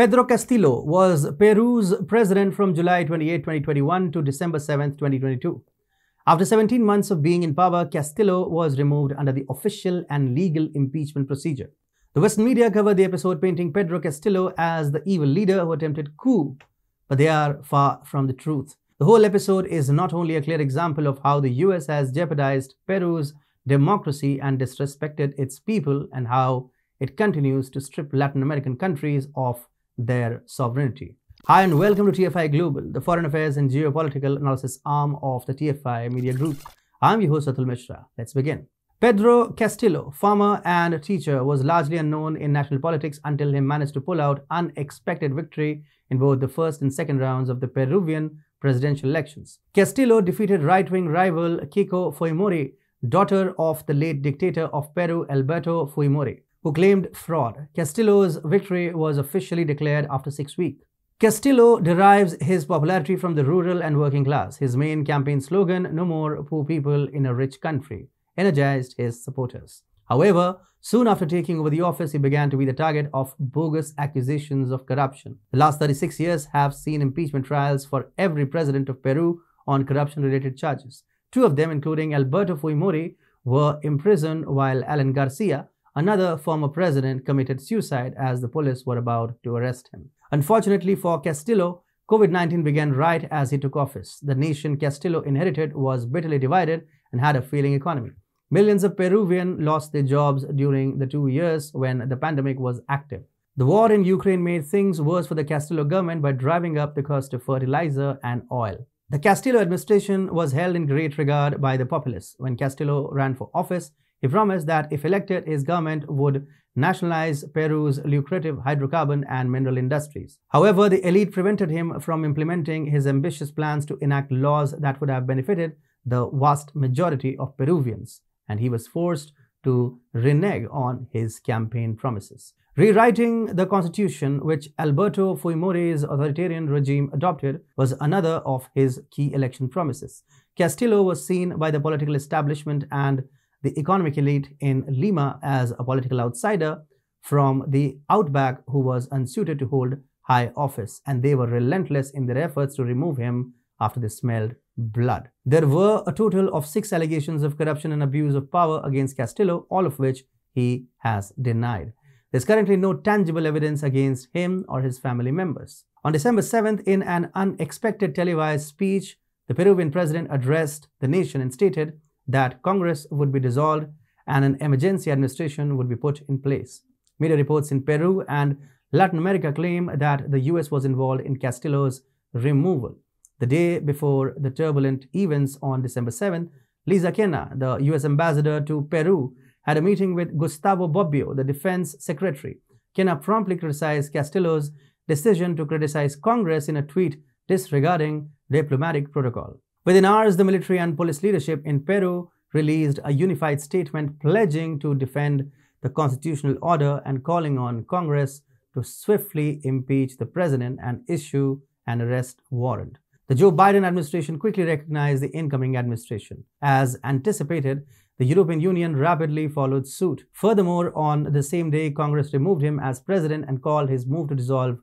Pedro Castillo was Peru's president from July 28, 2021 to December 7, 2022. After 17 months of being in power, Castillo was removed under the official and legal impeachment procedure. The Western media covered the episode painting Pedro Castillo as the evil leader who attempted coup, but they are far from the truth. The whole episode is not only a clear example of how the US has jeopardized Peru's democracy and disrespected its people and how it continues to strip Latin American countries of their sovereignty. Hi and welcome to TFI Global, the foreign affairs and geopolitical analysis arm of the TFI Media Group. I'm your host Atul Mishra. Let's begin. Pedro Castillo, farmer and teacher, was largely unknown in national politics until he managed to pull out unexpected victory in both the first and second rounds of the Peruvian presidential elections. Castillo defeated right-wing rival Keiko Fujimori, daughter of the late dictator of Peru, Alberto Fujimori, who claimed fraud. Castillo's victory was officially declared after six weeks. Castillo derives his popularity from the rural and working class. His main campaign slogan, No More Poor People in a Rich Country, energized his supporters. However, soon after taking over the office, he began to be the target of bogus accusations of corruption. The last 36 years have seen impeachment trials for every president of Peru on corruption related charges. Two of them, including Alberto Fujimori, were imprisoned while Alan Garcia, another former president, committed suicide as the police were about to arrest him. Unfortunately for Castillo, COVID 19 began right as he took office. The nation Castillo inherited was bitterly divided and had a failing economy. Millions of Peruvians lost their jobs during the two years when the pandemic was active. The war in Ukraine made things worse for the Castillo government by driving up the cost of fertilizer and oil. The Castillo administration was held in great regard by the populace. When Castillo ran for office, he promised that if elected, his government would nationalize Peru's lucrative hydrocarbon and mineral industries. However, the elite prevented him from implementing his ambitious plans to enact laws that would have benefited the vast majority of Peruvians and he was forced to renege on his campaign promises. Rewriting the constitution, which Alberto Fujimori's authoritarian regime adopted, was another of his key election promises. Castillo was seen by the political establishment and the economic elite in Lima as a political outsider from the outback who was unsuited to hold high office, and they were relentless in their efforts to remove him after they smelled blood. There were a total of six allegations of corruption and abuse of power against Castillo, all of which he has denied. There's currently no tangible evidence against him or his family members. On December 7th, in an unexpected televised speech, the Peruvian president addressed the nation and stated that Congress would be dissolved and an emergency administration would be put in place. Media reports in Peru and Latin America claim that the US was involved in Castillo's removal. The day before the turbulent events on December 7, Lisa Kenna, the US ambassador to Peru, had a meeting with Gustavo Bobbio, the defense secretary. Kenna promptly criticized Castillo's decision to criticize Congress in a tweet disregarding diplomatic protocol. Within hours, the military and police leadership in Peru released a unified statement pledging to defend the constitutional order and calling on Congress to swiftly impeach the president and issue an arrest warrant. The Joe Biden administration quickly recognized the incoming administration. As anticipated, the European Union rapidly followed suit. Furthermore, on the same day, Congress removed him as president and called his move to dissolve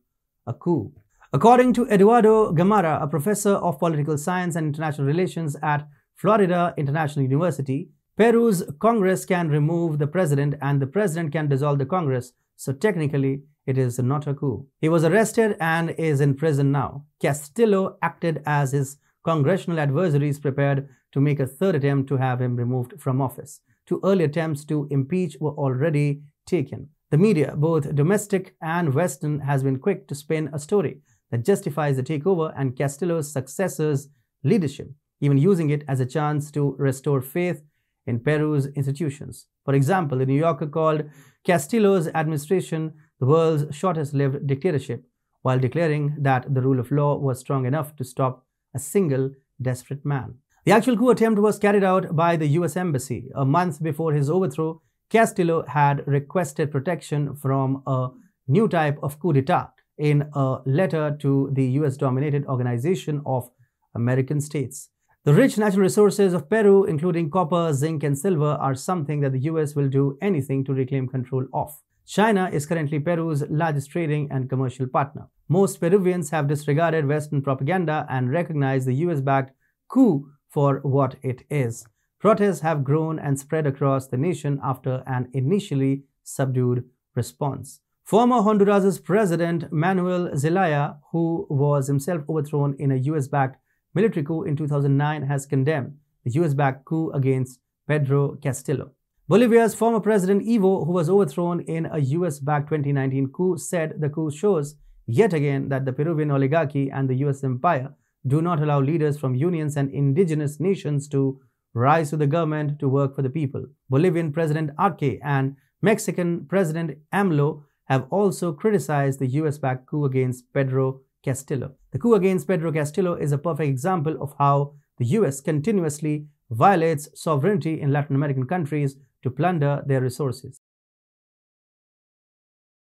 a coup. According to Eduardo Gamarra, a professor of political science and international relations at Florida International University, Peru's Congress can remove the president and the president can dissolve the Congress. So technically, it is not a coup. He was arrested and is in prison now. Castillo acted as his congressional adversaries prepared to make a third attempt to have him removed from office. Two early attempts to impeach were already taken. The media, both domestic and Western, has been quick to spin a story that justifies the takeover and Castillo's successor's leadership, even using it as a chance to restore faith in Peru's institutions. For example, the New Yorker called Castillo's administration the world's shortest lived dictatorship, while declaring that the rule of law was strong enough to stop a single desperate man. The actual coup attempt was carried out by the US Embassy. A month before his overthrow, Castillo had requested protection from a new type of coup d'etat in a letter to the US dominated Organization of American States. The rich natural resources of Peru, including copper, zinc, and silver, are something that the US will do anything to reclaim control of. China is currently Peru's largest trading and commercial partner. Most Peruvians have disregarded Western propaganda and recognize the US backed coup for what it is. Protests have grown and spread across the nation after an initially subdued response. Former Honduras's president Manuel Zelaya, who was himself overthrown in a US backed military coup in 2009, has condemned the US backed coup against Pedro Castillo. Bolivia's former president Evo, who was overthrown in a US backed 2019 coup, said the coup shows yet again that the Peruvian oligarchy and the US empire do not allow leaders from unions and indigenous nations to rise to the government to work for the people. Bolivian President Arce and Mexican President AMLO have also criticized the US backed coup against Pedro Castillo. The coup against Pedro Castillo is a perfect example of how the US continuously violates sovereignty in Latin American countries to plunder their resources.